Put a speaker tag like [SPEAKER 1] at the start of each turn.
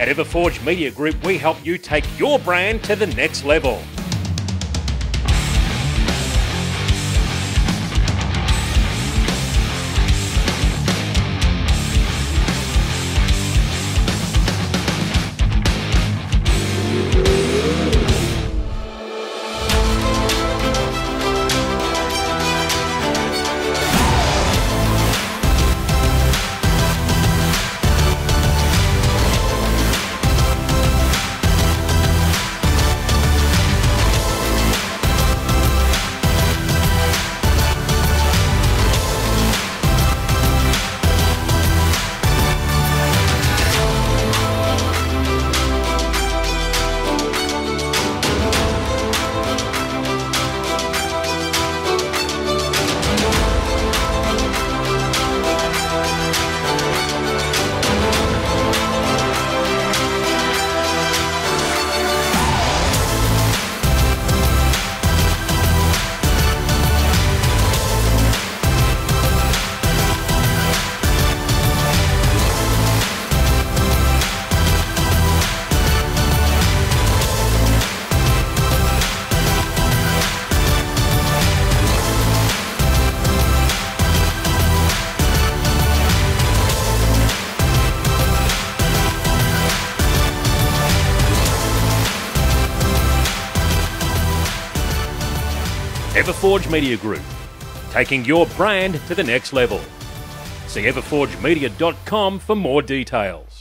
[SPEAKER 1] At Everforge Media Group, we help you take your brand to the next level. Everforge Media Group, taking your brand to the next level. See everforgemedia.com for more details.